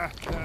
Ah,